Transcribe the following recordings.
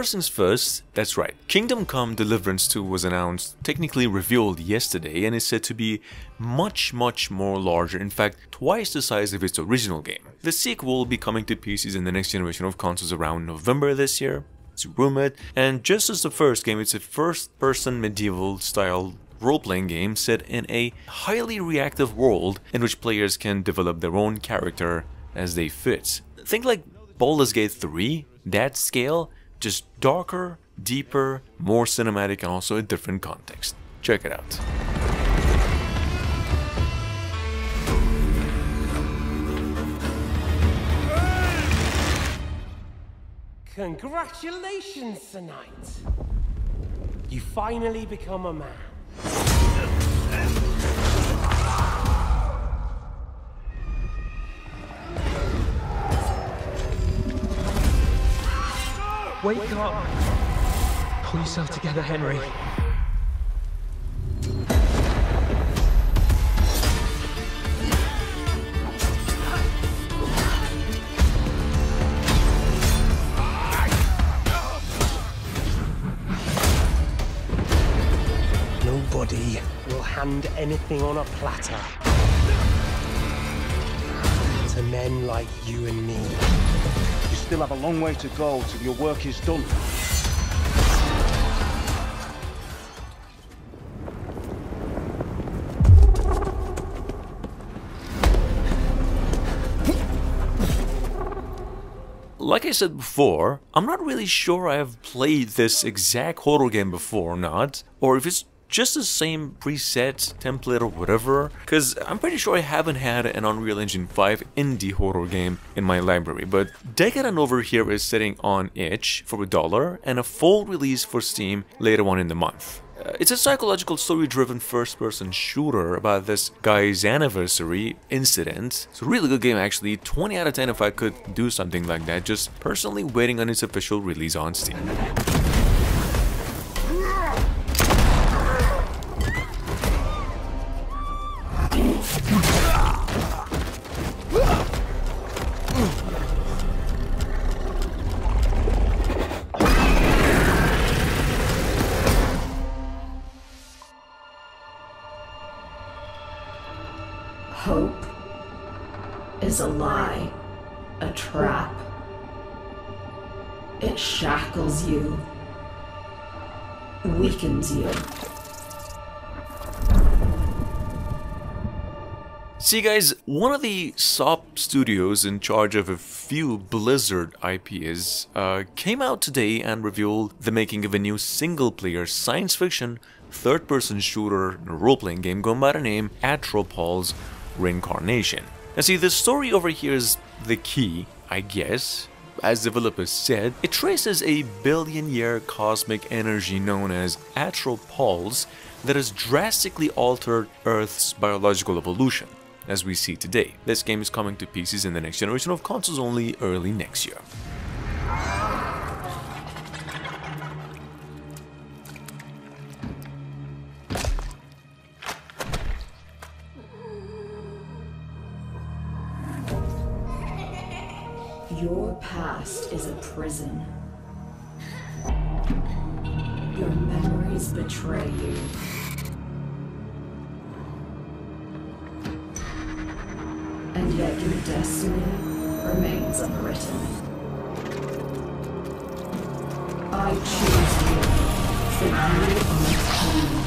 first things first, that's right, Kingdom Come Deliverance 2 was announced, technically revealed yesterday, and is said to be much, much more larger, in fact, twice the size of its original game. The sequel will be coming to PCs in the next generation of consoles around November this year, it's rumored, and just as the first game, it's a first-person medieval-style role-playing game set in a highly reactive world in which players can develop their own character as they fit. Think like Baldur's Gate 3, that scale, just darker, deeper, more cinematic and also a different context. Check it out. Congratulations, Knight. You finally become a man. Wake up! Pull yourself together, Henry. Nobody will hand anything on a platter to men like you and me. You still have a long way to go till your work is done. Like I said before, I'm not really sure I have played this exact horror game before or not, or if it's just the same preset, template or whatever, because I'm pretty sure I haven't had an Unreal Engine 5 indie horror game in my library, but Decadent over here is sitting on itch for a dollar and a full release for Steam later on in the month. Uh, it's a psychological story-driven first-person shooter about this guy's anniversary incident. It's a really good game actually, 20 out of 10 if I could do something like that, just personally waiting on its official release on Steam. A lie, a trap. It shackles you, weakens you. See guys, one of the SOP studios in charge of a few Blizzard IPs uh, came out today and revealed the making of a new single-player science fiction third-person shooter role-playing game going by the name Astropulse Reincarnation. Now see, the story over here is the key, I guess. As developers said, it traces a billion-year cosmic energy known as Astropulse that has drastically altered Earth's biological evolution as we see today. This game is coming to pieces in the next generation of consoles only early next year. Prison. Your memories betray you. And yet your destiny remains unwritten. I choose you, for you are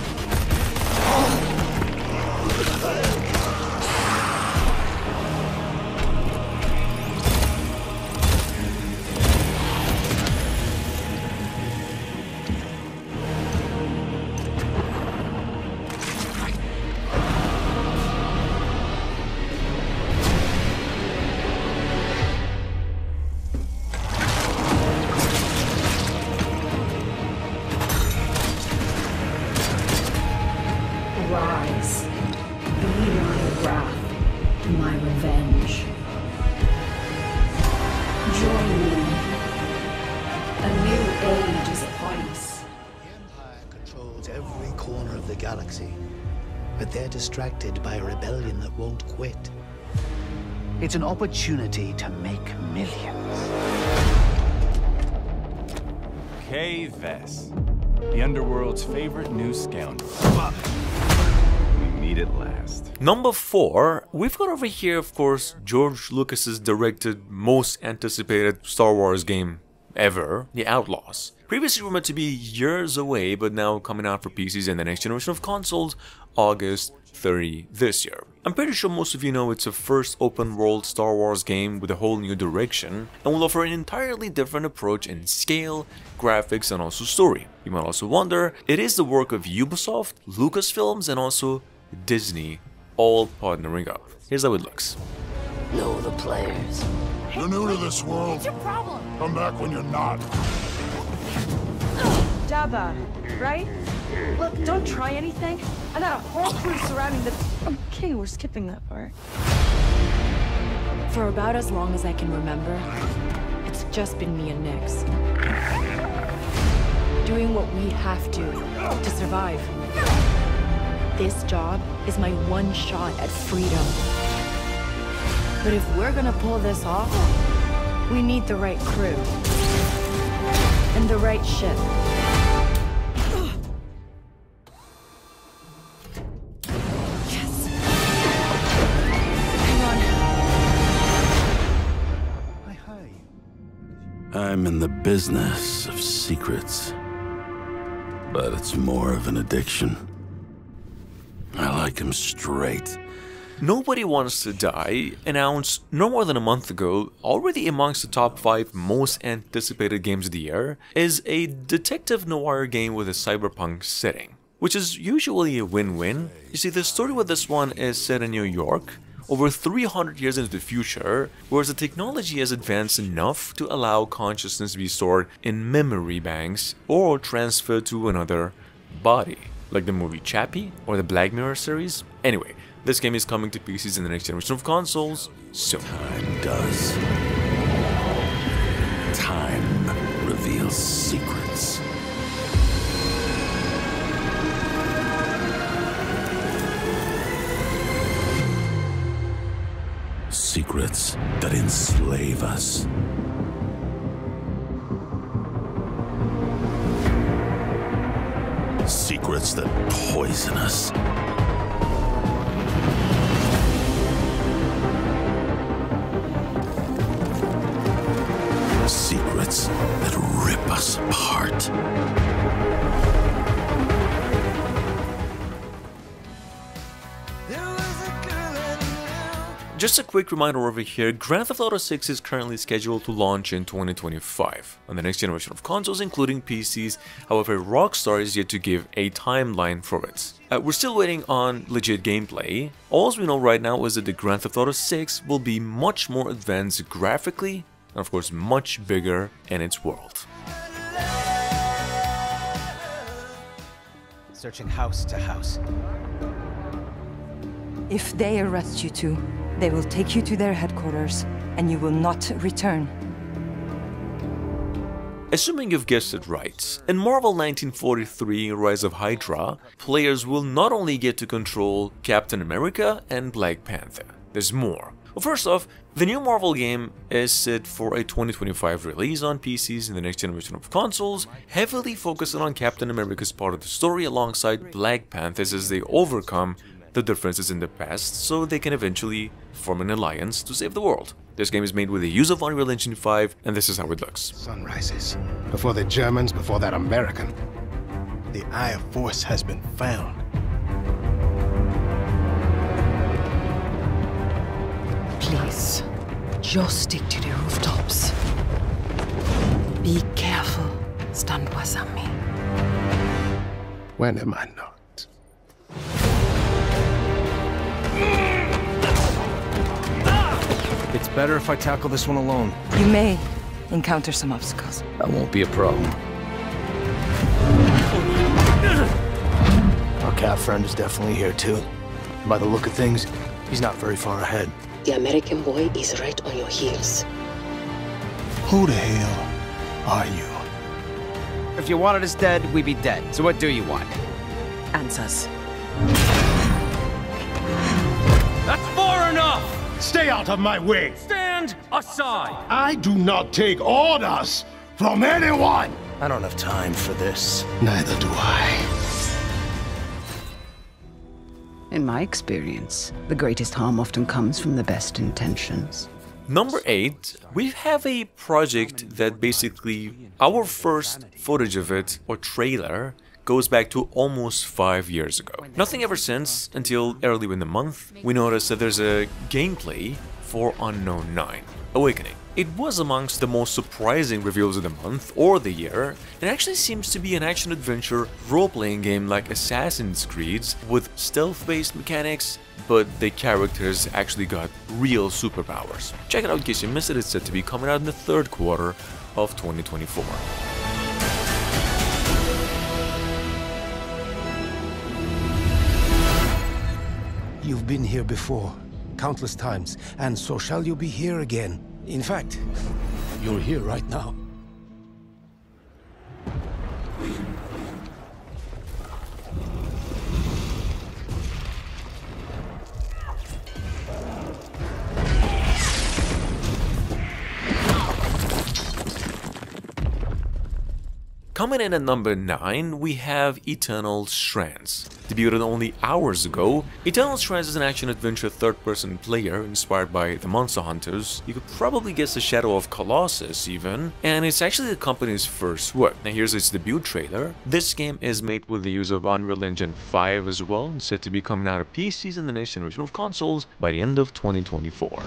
Rise. Be my wrath, my revenge. Join me. A new age is upon us. The Empire controls every corner of the galaxy, but they're distracted by a rebellion that won't quit. It's an opportunity to make millions. Kay Vess, the underworld's favorite new scoundrel. We at last. Number four, we've got over here, of course, George Lucas's directed, most anticipated Star Wars game ever, The Outlaws. Previously rumored to be years away, but now coming out for PCs and the next generation of consoles, August 30 this year. I'm pretty sure most of you know it's a first open world Star Wars game with a whole new direction and will offer an entirely different approach in scale, graphics and also story. You might also wonder, it is the work of Ubisoft, Lucasfilms and also Disney all partnering up. Here's how it looks. Know the players. You're new to this world. What's your problem? Come back when you're not. Jabba, right? Look, don't try anything. I got a whole crew surrounding the... Okay, we're skipping that part. For about as long as I can remember, it's just been me and Nix. Doing what we have to, to survive. This job is my one shot at freedom. But if we're gonna pull this off, we need the right crew. And the right ship. Yes! Hang on. Hi, hi. I'm in the business of secrets, but it's more of an addiction. I like him straight. Nobody Wants to Die, announced no more than a month ago, already amongst the top 5 most anticipated games of the year, is a detective noir game with a cyberpunk setting, which is usually a win-win. You see, the story with this one is set in New York, over 300 years into the future, whereas the technology has advanced enough to allow consciousness to be stored in memory banks or transferred to another body, like the movie Chappie or the Black Mirror series. Anyway, this game is coming to PCs in the next generation of consoles soon. Time does. Time reveals secrets. Secrets that enslave us. That poison us. Secrets that rip us apart. Just a quick reminder over here, Grand Theft Auto 6 is currently scheduled to launch in 2025 on the next generation of consoles including PCs, however Rockstar is yet to give a timeline for it. Uh, we're still waiting on legit gameplay, all we know right now is that the Grand Theft Auto 6 will be much more advanced graphically and of course much bigger in its world. Searching house to house. If they arrest you two, they will take you to their headquarters, and you will not return. Assuming you've guessed it right, in Marvel 1943 Rise of Hydra, players will not only get to control Captain America and Black Panther, there's more. Well, first off, the new Marvel game is set for a 2025 release on PCs and the next generation of consoles, heavily focusing on Captain America's part of the story alongside Black Panthers as they overcome the differences in the past so they can eventually form an alliance to save the world. This game is made with the use of Unreal Engine 5 and this is how it looks. Sun rises. Before the Germans, before that American. The Eye of Force has been found. Please, just stick to the rooftops. Be careful, Stan Wasami. When am I not? It's better if I tackle this one alone. You may encounter some obstacles. That won't be a problem. Our cat friend is definitely here too. By the look of things, he's not very far ahead. The American boy is right on your heels. Who the hell are you? If you wanted us dead, we'd be dead. So what do you want? Answers. Stay out of my way! Stand aside! I do not take orders from anyone! I don't have time for this. Neither do I. In my experience, the greatest harm often comes from the best intentions. Number 8, we have a project that basically, our first footage of it, or trailer, goes back to almost 5 years ago. Nothing ever since, until early in the month, we noticed that there's a gameplay for Unknown 9, Awakening. It was amongst the most surprising reveals of the month or the year, and actually seems to be an action-adventure role-playing game like Assassin's Creed's with stealth-based mechanics, but the characters actually got real superpowers. Check it out in case you missed it, it's said to be coming out in the third quarter of 2024. You've been here before, countless times, and so shall you be here again. In fact, you're here right now. Coming in at number 9, we have Eternal Strands. Debuted only hours ago, Eternal Strands is an action-adventure third-person player inspired by the Monster Hunters. You could probably guess the Shadow of Colossus even, and it's actually the company's first work. Now here's its debut trailer. This game is made with the use of Unreal Engine 5 as well, and set to be coming out of PCs and the next generation of consoles by the end of 2024.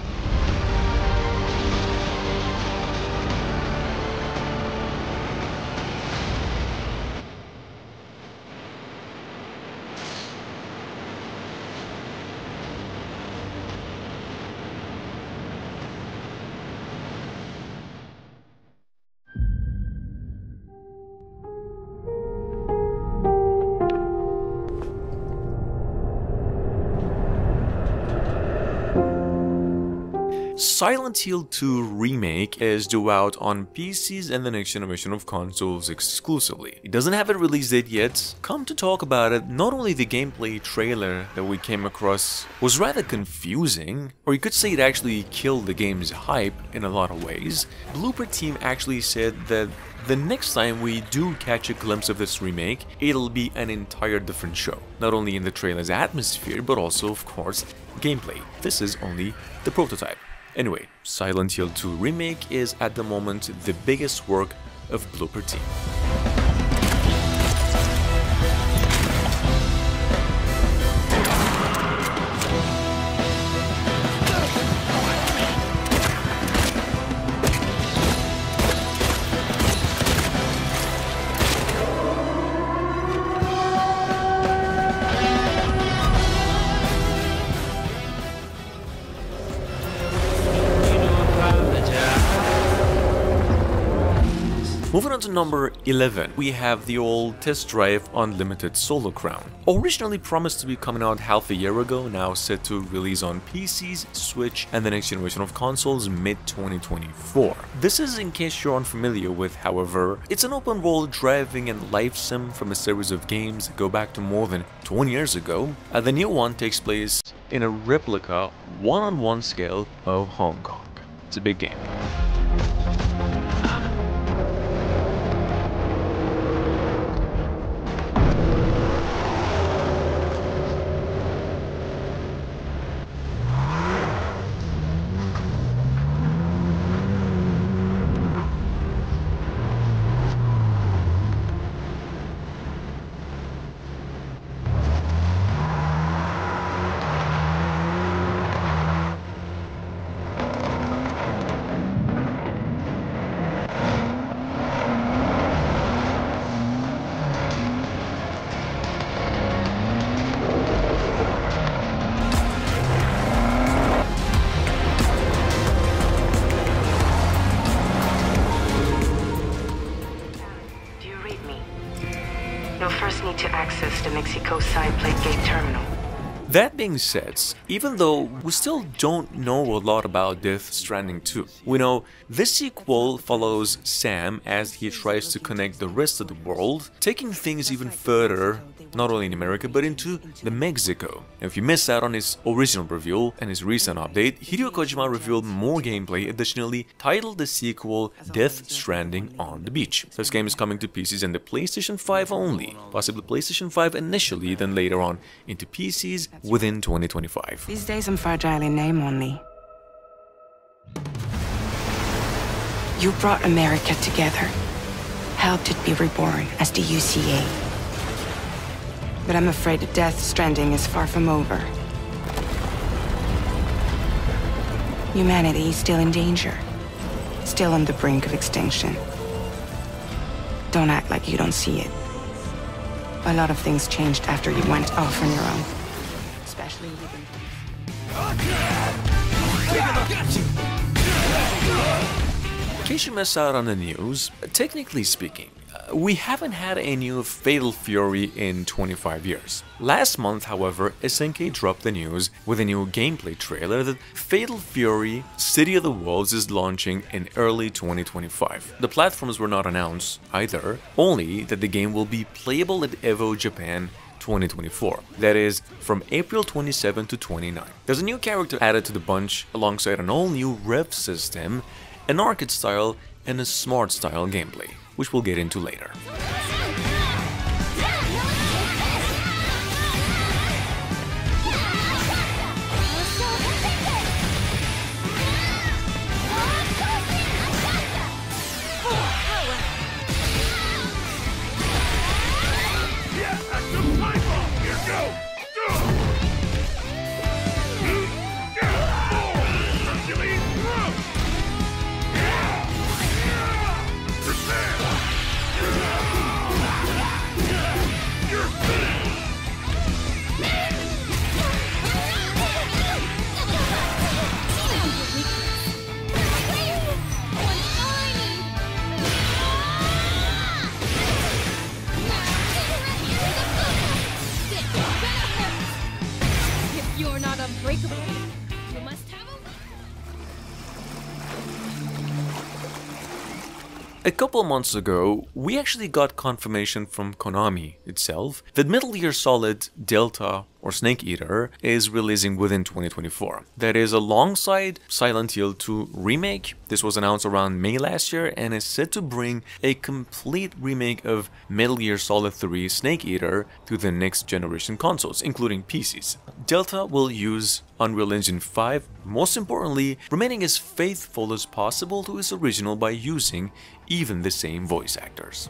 Silent Hill 2 Remake is due out on PCs and the next generation of consoles exclusively. It doesn't have a release date yet. Come to talk about it, not only the gameplay trailer that we came across was rather confusing, or you could say it actually killed the game's hype in a lot of ways, Bloober Team actually said that the next time we do catch a glimpse of this remake, it'll be an entire different show. Not only in the trailer's atmosphere, but also, of course, gameplay. This is only the prototype. Anyway, Silent Hill 2 Remake is at the moment the biggest work of Bloober Team. Moving on to number 11, we have the old Test Drive Unlimited Solar Crown. Originally promised to be coming out half a year ago, now set to release on PCs, Switch, and the next generation of consoles mid-2024. This is in case you're unfamiliar with, however, it's an open world driving and life sim from a series of games that go back to more than 20 years ago. Uh, the new one takes place in a replica, one-on-one -on -one scale of Hong Kong. It's a big game. access to Mexico's side plate gate terminal. That being said, even though we still don't know a lot about Death Stranding 2, we know this sequel follows Sam as he tries to connect the rest of the world, taking things even further not only in America but into the Mexico. If you missed out on his original reveal and his recent update, Hideo Kojima revealed more gameplay, additionally titled the sequel Death Stranding on the Beach. This game is coming to PCs and the PlayStation 5 only, possibly PlayStation 5 initially, then later on into PCs within 2025. These days I'm fragile in name only. You brought America together, helped it be reborn as the UCA. But I'm afraid Death Stranding is far from over. Humanity is still in danger, still on the brink of extinction. Don't act like you don't see it. A lot of things changed after you went off on your own. Especially In case you missed out on the news, technically speaking, we haven't had a new Fatal Fury in 25 years. Last month, however, SNK dropped the news with a new gameplay trailer that Fatal Fury City of the Wolves is launching in early 2025. The platforms were not announced either, only that the game will be playable at EVO Japan 2024. That is, from April 27 to 29. There's a new character added to the bunch alongside an all-new rev system, an arcade style, and a smart style gameplay, which we'll get into later. Couple months ago, we actually got confirmation from Konami itself that Metal Gear Solid Delta or Snake Eater is releasing within 2024. That is alongside Silent Hill 2 Remake. This was announced around May last year and is set to bring a complete remake of Metal Gear Solid 3 Snake Eater to the next generation consoles, including PCs. Delta will use Unreal Engine 5, most importantly, remaining as faithful as possible to its original by using even the same voice actors.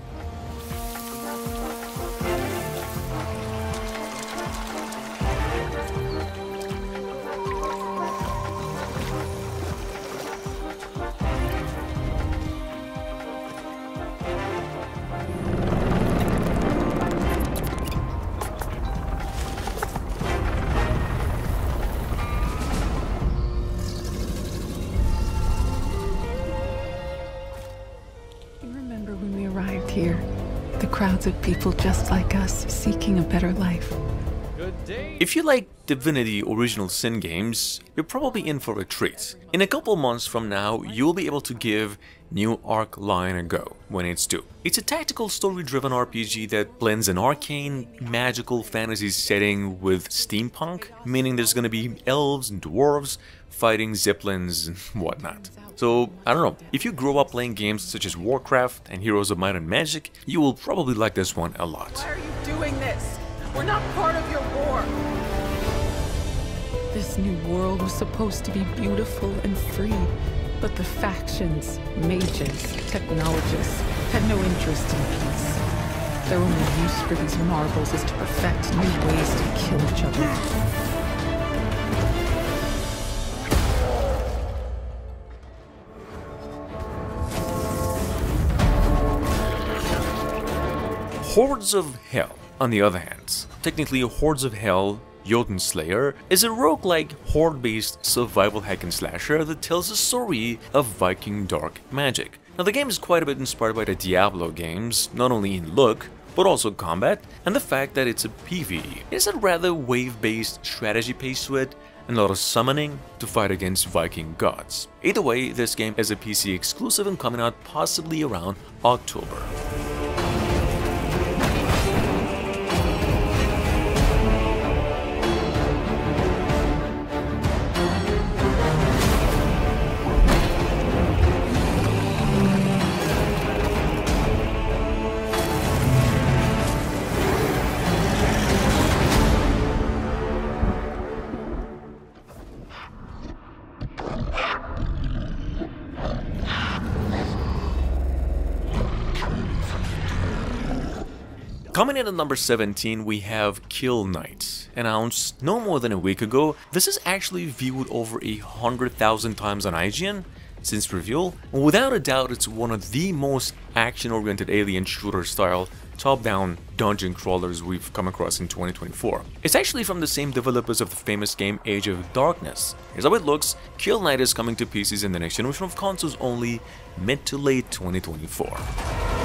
Here? The crowds of people just like us, seeking a better life. If you like Divinity Original Sin games, you're probably in for a treat. In a couple months from now, you'll be able to give New Arc Line a go when it's due. It's a tactical story-driven RPG that blends an arcane, magical fantasy setting with steampunk, meaning there's gonna be elves and dwarves fighting zeppelins and whatnot. So, I don't know, if you grow up playing games such as Warcraft and Heroes of Might and Magic, you will probably like this one a lot. Why are you doing this? We're not part of your. This new world was supposed to be beautiful and free, but the factions, mages, technologists had no interest in peace. Their only use for these marbles is to perfect new ways to kill each other. Hordes of Hel, on the other hand, technically Hordes of Hel Jotunnslayer is a roguelike horde-based survival hack and slasher that tells a story of Viking dark magic. Now the game is quite a bit inspired by the Diablo games, not only in look, but also combat, and the fact that it's a PvE. It's a rather wave-based strategy pace to it, and a lot of summoning to fight against Viking gods. Either way, this game is a PC exclusive and coming out possibly around October. Number 17, we have Kill Knight. Announced no more than a week ago, this is actually viewed over a hundred thousand times on IGN since reveal. and Without a doubt, it's one of the most action-oriented alien shooter style top-down dungeon crawlers we've come across in 2024. It's actually from the same developers of the famous game Age of Darkness. Here's how it looks, Kill Knight is coming to PCs in the next generation of consoles only mid to late 2024.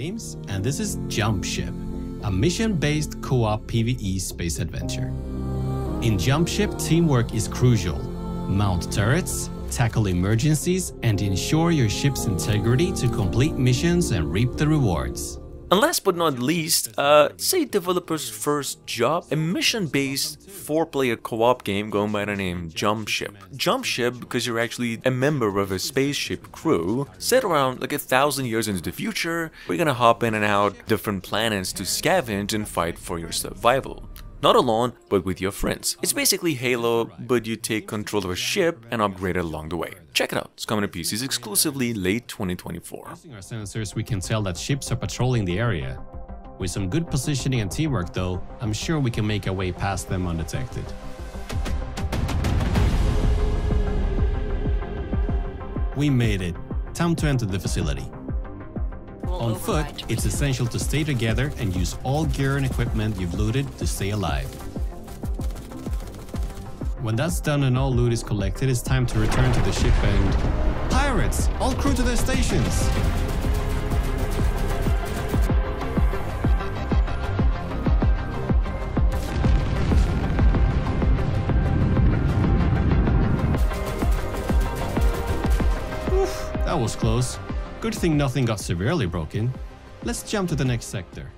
And this is Jump Ship, a mission-based co-op PvE space adventure. In Jump Ship, teamwork is crucial. Mount turrets, tackle emergencies, and ensure your ship's integrity to complete missions and reap the rewards. And last but not least, uh, say developer's first job, a mission-based four-player co-op game going by the name Jump Ship. Jump Ship because you're actually a member of a spaceship crew set around like a thousand years into the future. We're gonna hop in and out different planets to scavenge and fight for your survival. Not alone, but with your friends. It's basically Halo, but you take control of a ship and upgrade it along the way. Check it out, it's coming to PCs exclusively late 2024. Using our sensors, we can tell that ships are patrolling the area. With some good positioning and teamwork though, I'm sure we can make our way past them undetected. We made it. Time to enter the facility. On foot, it's essential to stay together and use all gear and equipment you've looted to stay alive. When that's done and all loot is collected, it's time to return to the ship and... Pirates! All crew to their stations! Oof, that was close. Good thing nothing got severely broken. Let's jump to the next sector.